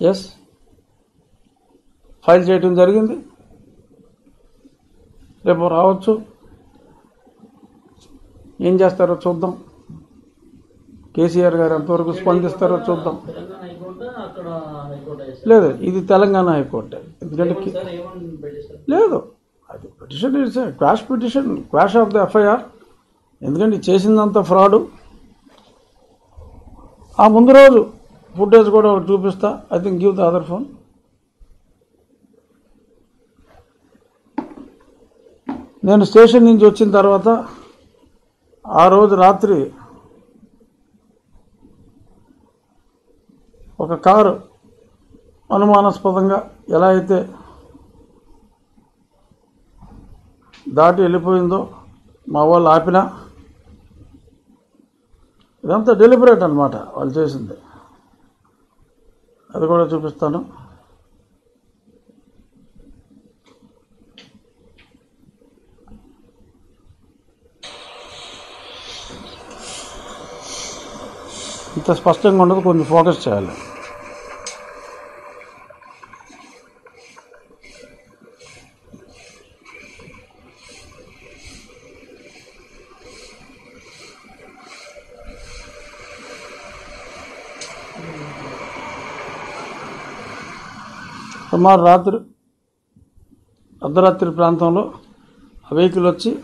Yes file చేయటం జరిగింది. రేపు రావచ్చు. ఏం చేస్తారో చూద్దాం. కేసీఆర్ గారు ఎంతవరకు స్పందిస్తారో చూద్దాం. లేదు ఇది తెలంగాణ హైకోర్టు. ఎందుకంటే లేదు అది petition it's quash petition quash of the FIR ఎందుకంటే చేసిందంత ఫ్రాడు. ఆ ముందు రోజు ఫుటేజ్ కూడా ఒకటి చూపిస్తా. I think give the other phone నేను స్టేషన్ నుంచి వచ్చిన తర్వాత ఆ రోజు రాత్రి ఒక కారు అనుమానాస్పదంగా ఎలా అయితే దాటి వెళ్ళిపోయిందో మా వాళ్ళు ఆపినా ఇదంతా డెలిబరేట్ అనమాట వాళ్ళు చేసింది. అది కూడా చూపిస్తాను. ఇంత స్పష్టంగా ఉండదు కొంచెం ఫోకస్ చేయాలి. సుమారు రాత్రి అర్ధరాత్రి ప్రాంతంలో ఆ వెహికల్ వచ్చి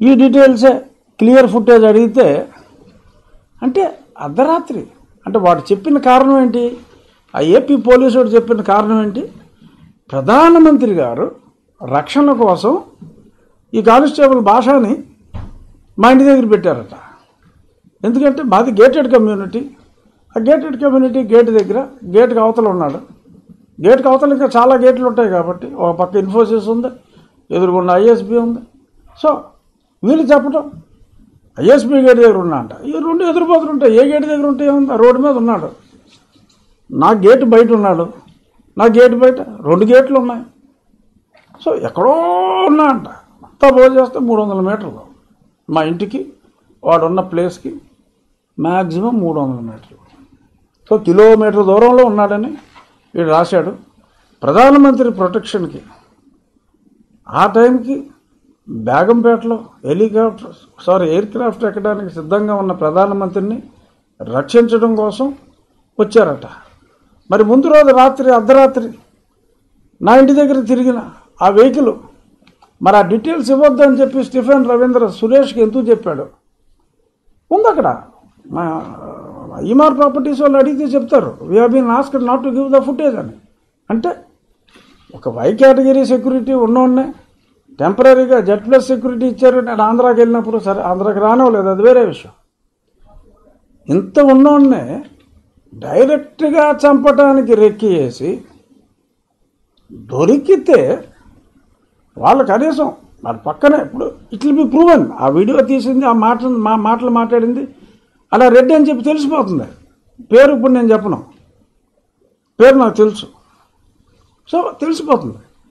ఈ డీటెయిల్సే క్లియర్ ఫుటేజ్ అడిగితే అంటే అర్ధరాత్రి. అంటే వాడు చెప్పిన కారణం ఏంటి? ఆ ఏపీ పోలీసు వాడు చెప్పిన కారణం ఏంటి? ప్రధానమంత్రి గారు రక్షణ కోసం ఈ కానిస్టేబుల్ భాషని మా ఇంటి దగ్గర పెట్టారట. ఎందుకంటే మాది గేటెడ్ కమ్యూనిటీ. ఆ గేటెడ్ కమ్యూనిటీ గేట్ దగ్గర గేట్కి అవతలు ఉన్నాడు. గేట్కి అవతల ఇంకా చాలా గేట్లు ఉంటాయి కాబట్టి ఒక పక్క ఇన్ఫోసిస్ ఉంది ఎదురుకున్న ఐఎస్బి ఉంది. సో వీళ్ళు చెప్పటం ఐఎస్బి గేట్ దగ్గర ఉన్నా అంట. ఈ రెండు ఎదురుపోతులు ఉంటాయి. ఏ గేట్ దగ్గర ఉంటే ఏముంది రోడ్డు మీద ఉన్నాడు. నా గేట్ బయట ఉన్నాడు. నా గేట్ బయట రెండు గేట్లు ఉన్నాయి. సో ఎక్కడో ఉన్నా అంట. అంతా పోజు చేస్తే మూడు వందల మీటర్లు. మా ఇంటికి వాడున్న ప్లేస్కి మ్యాక్సిమం మూడు వందల మీటర్లు. సో కిలోమీటర్ దూరంలో ఉన్నాడని వీడు రాశాడు. ప్రధానమంత్రి ప్రొటెక్షన్కి ఆ టైంకి బేగంపేటలో హెలికాప్టర్ సారీ ఎయిర్ క్రాఫ్ట్ ఎక్కడానికి సిద్ధంగా ఉన్న ప్రధానమంత్రిని రక్షించడం కోసం వచ్చారట. మరి ముందు రోజు రాత్రి అర్ధరాత్రి నా ఇంటి దగ్గర తిరిగిన ఆ వెహికల్ మరి ఆ డీటెయిల్స్ ఇవ్వద్దు అని చెప్పి స్టీఫెన్ రవీంద్ర సురేష్కి ఎందుకు చెప్పాడు? ఉంది అక్కడ. మా ఈమార్ ప్రాపర్టీస్ వాళ్ళు అడిగితే చెప్తారు. We been asked not to give the footage అని. అంటే ఒక వై కేటగిరీ సెక్యూరిటీ ఉన్నోన్నే టెంపరీగా జెడ్ ప్లస్ సెక్యూరిటీ ఇచ్చారు నేను ఆంధ్రాకి వెళ్ళినప్పుడు సరే ఆంధ్రాకి రానివ్వలేదు అది వేరే విషయం. ఇంత ఉన్నోన్నే డైరెక్ట్గా చంపడానికి రెక్కి వేసి దొరికితే వాళ్ళు కనీసం మరి పక్కనే ఇప్పుడు ఇట్లు బి ప్రూవెన్ ఆ వీడియో తీసింది ఆ మాట మా మాటలు మాట్లాడింది అలా రెడ్డి అని చెప్పి తెలిసిపోతుంది. పేరు ఇప్పుడు నేను చెప్పను. పేరు నాకు తెలుసు. సో తెలిసిపోతుంది.